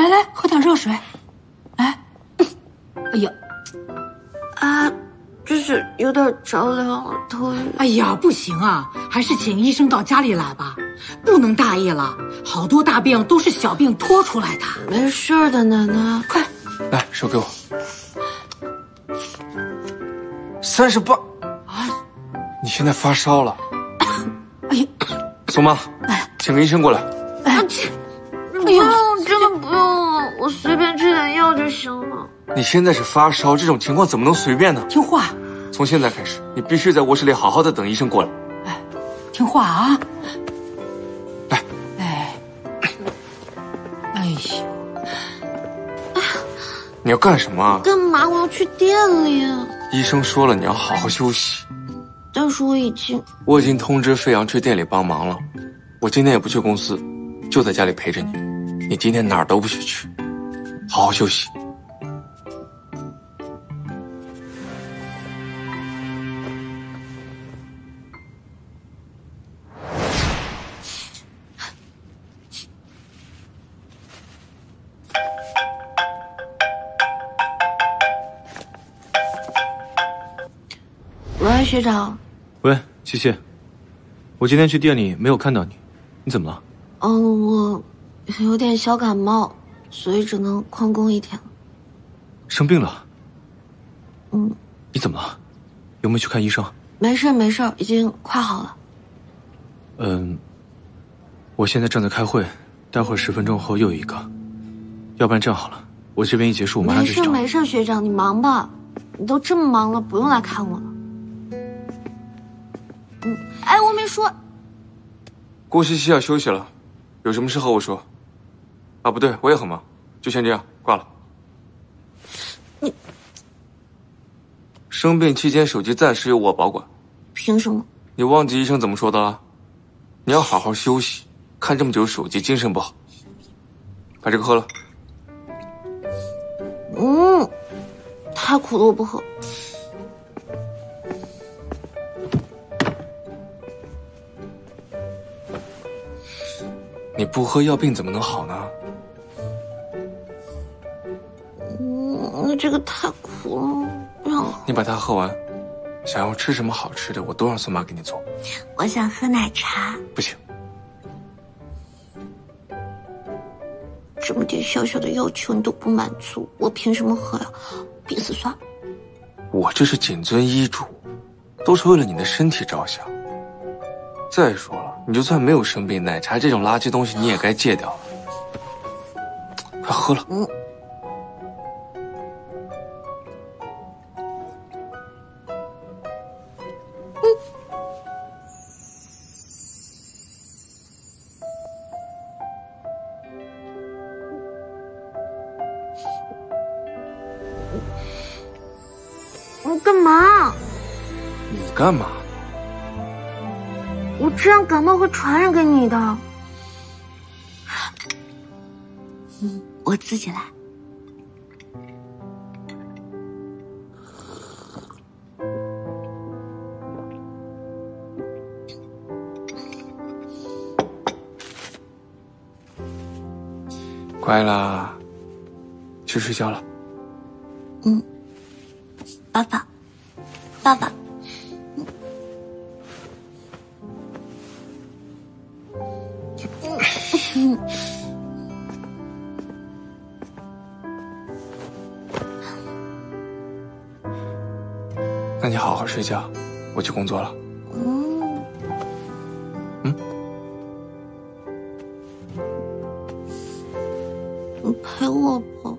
来来，喝点热水。来，哎呀，啊，就是有点着凉了，头晕。哎呀，不行啊，还是请医生到家里来吧，不能大意了。好多大病都是小病拖出来的。没事的，奶奶。快，来，手给我。三十八。啊，你现在发烧了。哎呀，宋妈，请个医生过来。点药就行了。你现在是发烧，这种情况怎么能随便呢？听话。从现在开始，你必须在卧室里好好的等医生过来。哎，听话啊。来。哎。哎呦。你要干什么？干嘛？我要去店里。医生说了，你要好好休息。但是我已经……我已经通知飞扬去店里帮忙了。我今天也不去公司，就在家里陪着你。你今天哪儿都不许去，好好休息。喂，学长。喂，七七，我今天去店里没有看到你，你怎么了？嗯，我有点小感冒，所以只能旷工一天。生病了？嗯。你怎么了？有没有去看医生？没事没事，已经快好了。嗯，我现在正在开会，待会儿十分钟后又有一个，要不然这样好了，我这边一结束，马上就去没事没事，学长你忙吧，你都这么忙了，不用来看我了。顾西西要休息了，有什么事和我说。啊，不对，我也很忙，就先这样，挂了。你生病期间手机暂时由我保管。凭什么？你忘记医生怎么说的了？你要好好休息，看这么久手机精神不好。把这个喝了。嗯，太苦了，我不喝。你不喝药病怎么能好呢？嗯，这个太苦了。你把它喝完，想要吃什么好吃的，我都让宋妈给你做。我想喝奶茶。不行，这么点小小的要求你都不满足，我凭什么喝呀？闭死算了。我这是谨遵医嘱，都是为了你的身体着想。再说了。你就算没有生病，奶茶这种垃圾东西你也该戒掉了。快喝了。嗯。你干嘛？你干嘛？我这样感冒会传染给你的。嗯，我自己来。乖啦，去睡觉了。嗯，好好睡觉，我去工作了。嗯，嗯，你陪我吧。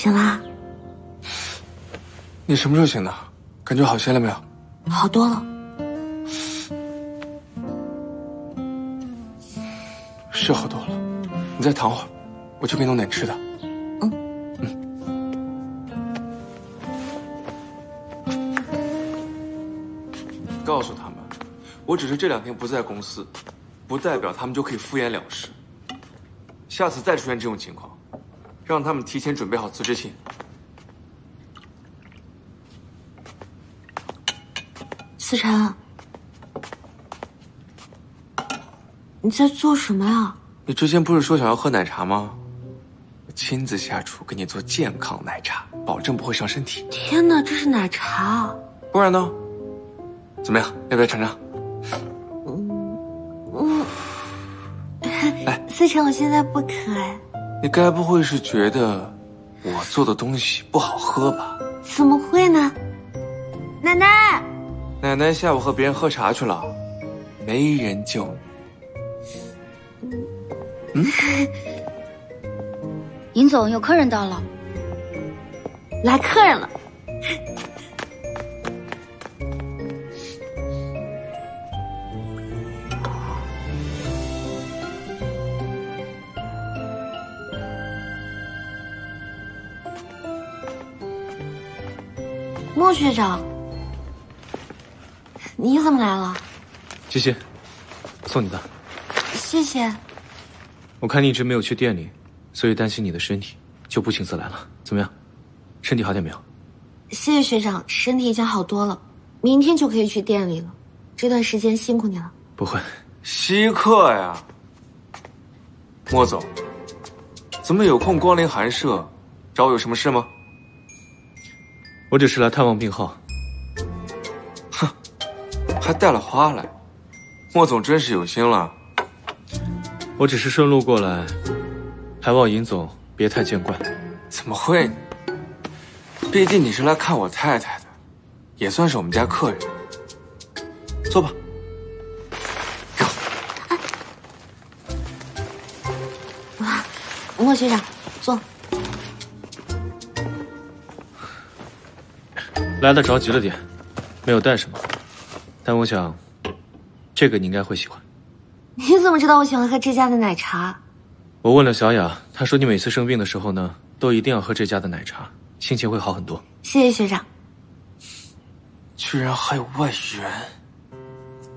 醒啦？你什么时候醒的？感觉好些了没有？好多了。是好多了。你再躺会儿，我去给你弄点吃的。嗯嗯。告诉他们，我只是这两天不在公司，不代表他们就可以敷衍了事。下次再出现这种情况，让他们提前准备好辞职信。思辰，你在做什么呀？你之前不是说想要喝奶茶吗？我亲自下厨给你做健康奶茶，保证不会伤身体。天哪，这是奶茶！不然呢？怎么样，要不要尝尝？嗯，来，思辰，我现在不渴哎。你该不会是觉得我做的东西不好喝吧？怎么会呢？奶奶。奶奶下午和别人喝茶去了，没人救你。嗯，尹总，有客人到了，来客人了。莫学长。你怎么来了？西西，送你的。谢谢。我看你一直没有去店里，所以担心你的身体，就不请自来了。怎么样，身体好点没有？谢谢学长，身体已经好多了，明天就可以去店里了。这段时间辛苦你了。不会。稀客呀，莫总，怎么有空光临寒舍？找我有什么事吗？我只是来探望病号。哼还带了花来，莫总真是有心了。我只是顺路过来，还望尹总别太见怪。怎么会？毕竟你是来看我太太的，也算是我们家客人。坐吧。啊，莫学长，坐。来的着急了点，没有带什么。但我想，这个你应该会喜欢。你怎么知道我喜欢喝这家的奶茶？我问了小雅，她说你每次生病的时候呢，都一定要喝这家的奶茶，心情会好很多。谢谢学长。居然还有外援。